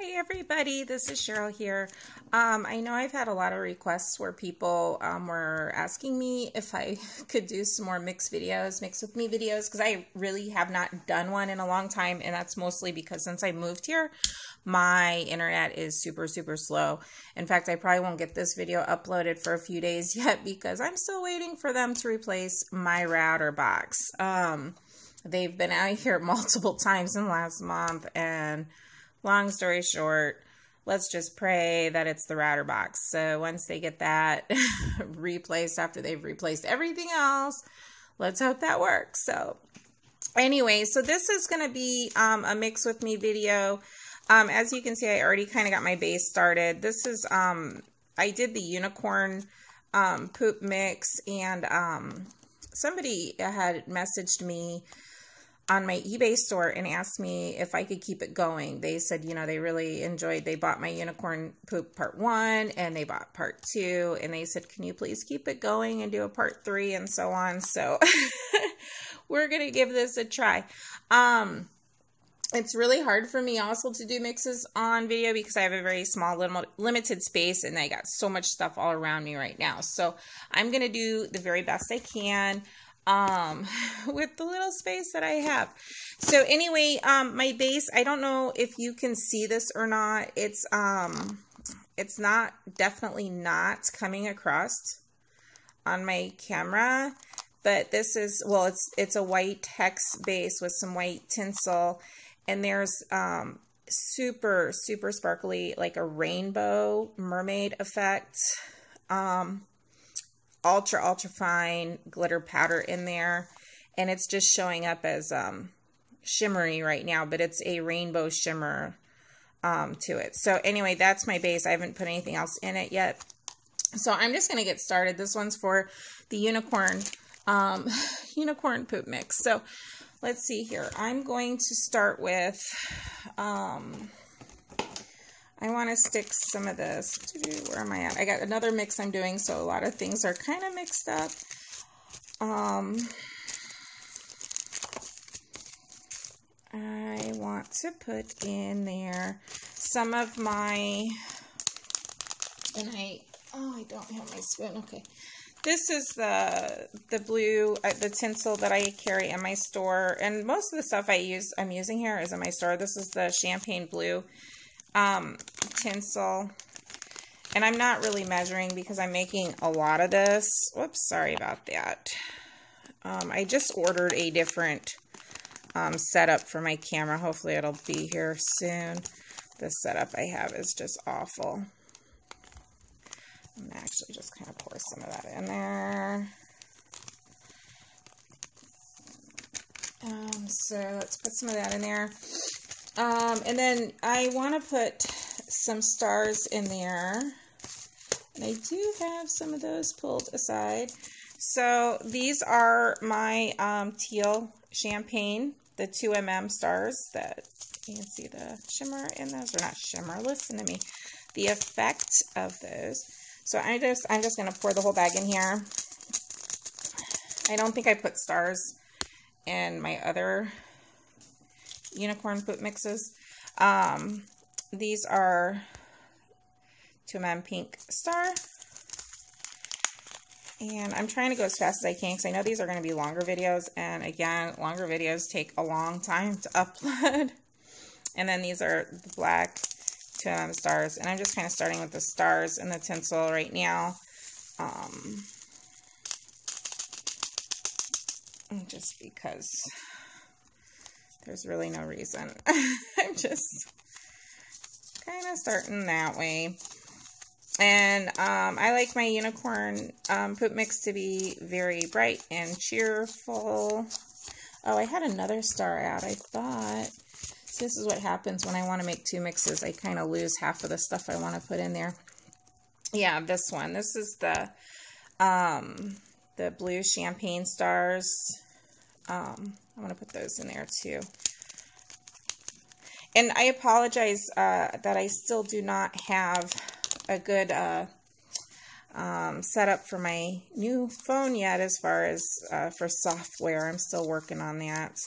Hi everybody, this is Cheryl here. Um, I know I've had a lot of requests where people um, were asking me if I could do some more mix videos, mix with me videos, because I really have not done one in a long time, and that's mostly because since I moved here, my internet is super, super slow. In fact, I probably won't get this video uploaded for a few days yet because I'm still waiting for them to replace my router box. Um, they've been out here multiple times in the last month, and long story short, let's just pray that it's the router box. So once they get that replaced after they've replaced everything else, let's hope that works. So anyway, so this is going to be um, a mix with me video. Um, as you can see, I already kind of got my base started. This is, um, I did the unicorn um, poop mix and um, somebody had messaged me on my eBay store and asked me if I could keep it going. They said, you know, they really enjoyed, they bought my unicorn poop part one and they bought part two. And they said, can you please keep it going and do a part three and so on. So we're going to give this a try. Um, it's really hard for me also to do mixes on video because I have a very small little limited space and I got so much stuff all around me right now. So I'm going to do the very best I can um, with the little space that I have. So anyway, um, my base, I don't know if you can see this or not. It's, um, it's not, definitely not coming across on my camera, but this is, well, it's, it's a white hex base with some white tinsel and there's, um, super, super sparkly, like a rainbow mermaid effect. Um, ultra, ultra fine glitter powder in there. And it's just showing up as um, shimmery right now, but it's a rainbow shimmer um, to it. So anyway, that's my base. I haven't put anything else in it yet. So I'm just going to get started. This one's for the unicorn, um, unicorn poop mix. So let's see here. I'm going to start with, um, I want to stick some of this. Where am I at? I got another mix I'm doing, so a lot of things are kind of mixed up. Um, I want to put in there some of my, and I, oh, I don't have my spoon. Okay. This is the the blue, uh, the tinsel that I carry in my store. And most of the stuff I use, I'm using here is in my store. This is the champagne blue um, tinsel. And I'm not really measuring because I'm making a lot of this. Whoops, sorry about that. Um, I just ordered a different um, setup for my camera. Hopefully it'll be here soon. The setup I have is just awful. I'm actually just kind of pour some of that in there. Um, so let's put some of that in there. Um, and then I want to put some stars in there. And I do have some of those pulled aside. So these are my um, teal champagne, the 2mm stars that you can see the shimmer in those, or not shimmer, listen to me, the effect of those. So I just, I'm just going to pour the whole bag in here. I don't think I put stars in my other unicorn poop mixes. Um, these are 2mm Pink Star. And I'm trying to go as fast as I can because I know these are going to be longer videos. And again, longer videos take a long time to upload. and then these are the black 2M stars. And I'm just kind of starting with the stars and the tinsel right now. Um, just because there's really no reason. I'm just kind of starting that way. And um, I like my unicorn um, poop mix to be very bright and cheerful. Oh, I had another star out, I thought. So this is what happens when I want to make two mixes. I kind of lose half of the stuff I want to put in there. Yeah, this one. This is the um, the blue champagne stars. Um, I'm going to put those in there too. And I apologize uh, that I still do not have a good uh, um, setup for my new phone yet as far as uh, for software. I'm still working on that.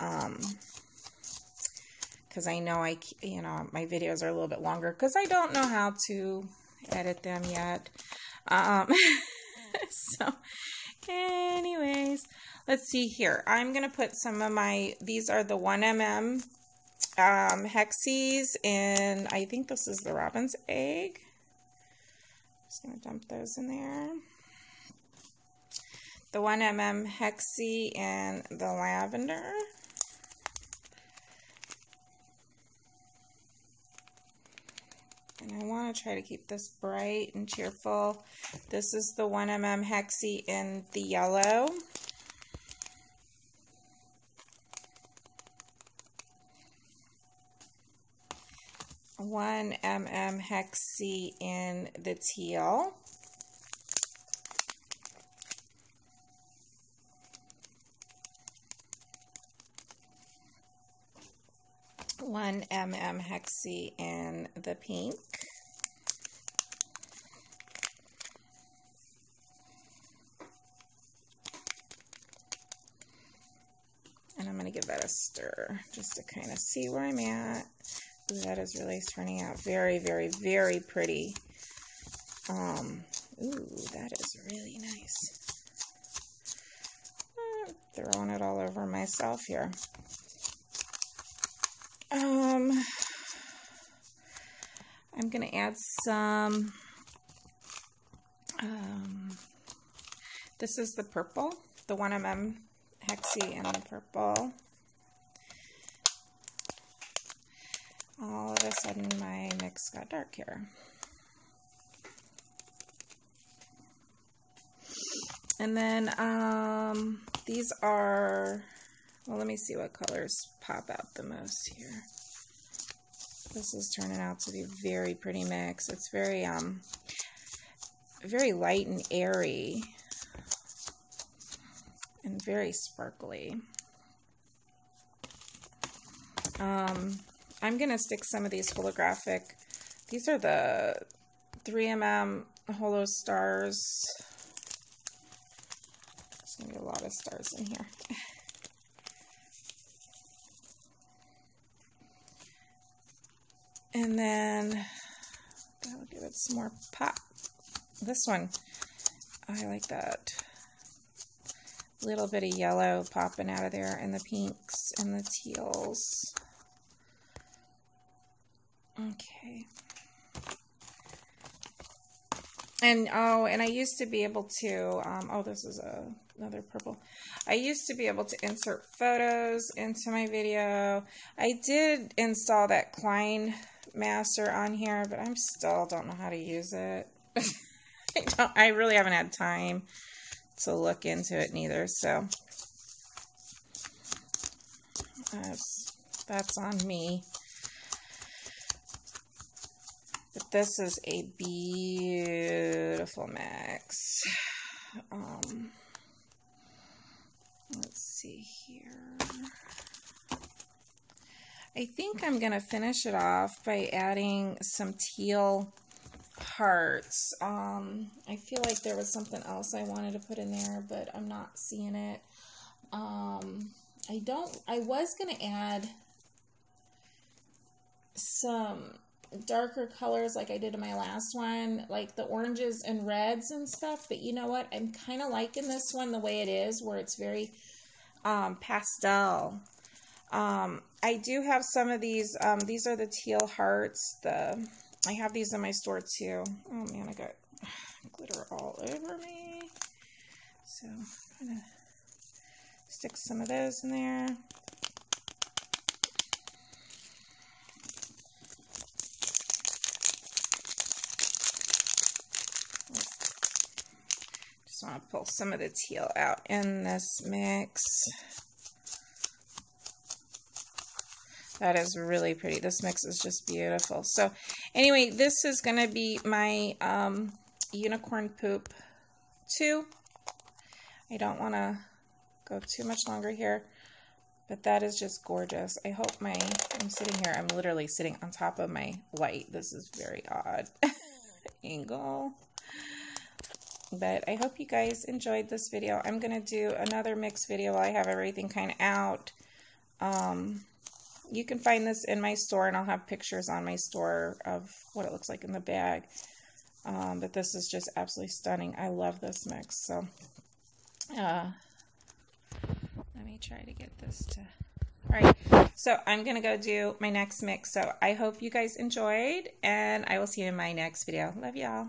Um, because I know I, you know, my videos are a little bit longer because I don't know how to edit them yet. Um, so, anyways, let's see here. I'm going to put some of my, these are the 1mm um, hexies, and I think this is the robin's egg. Just going to dump those in there. The 1mm hexie and the lavender. And I want to try to keep this bright and cheerful. This is the 1mm Hexie in the yellow. One mm hexie in the teal. One mm hexie in the pink. And I'm going to give that a stir just to kind of see where I'm at. That is really turning out very, very, very pretty. Um, ooh, that is really nice. I'm throwing it all over myself here. Um, I'm going to add some, um, this is the purple, the 1mm Hexie and the purple. All of a sudden my mix got dark here. And then um, these are, well, let me see what colors pop out the most here. This is turning out to be a very pretty mix. It's very, um, very light and airy and very sparkly. Um, I'm going to stick some of these holographic, these are the 3mm Holo Stars. There's going to be a lot of stars in here. And then that'll give it some more pop. This one, I like that little bit of yellow popping out of there and the pinks and the teals. Okay. And, oh, and I used to be able to, um, oh, this is a, another purple. I used to be able to insert photos into my video. I did install that Klein Master on here, but I'm still don't know how to use it. I, don't, I really haven't had time to look into it neither, so that's, that's on me. But this is a beautiful mix. Um, let's see here. I think I'm going to finish it off by adding some teal hearts. Um, I feel like there was something else I wanted to put in there, but I'm not seeing it. Um, I don't, I was going to add some darker colors like I did in my last one, like the oranges and reds and stuff. But you know what? I'm kind of liking this one the way it is, where it's very um, pastel. Um, I do have some of these. Um, these are the teal hearts. The I have these in my store too. Oh man, I got glitter all over me. So I'm gonna stick some of those in there. Want to pull some of the teal out in this mix. That is really pretty. This mix is just beautiful. So anyway, this is going to be my um, Unicorn Poop 2. I don't want to go too much longer here, but that is just gorgeous. I hope my, I'm sitting here, I'm literally sitting on top of my light. This is very odd angle. But I hope you guys enjoyed this video. I'm going to do another mix video while I have everything kind of out. Um, you can find this in my store, and I'll have pictures on my store of what it looks like in the bag. Um, but this is just absolutely stunning. I love this mix. So, uh, let me try to get this to... All right, so I'm going to go do my next mix. So I hope you guys enjoyed, and I will see you in my next video. Love y'all.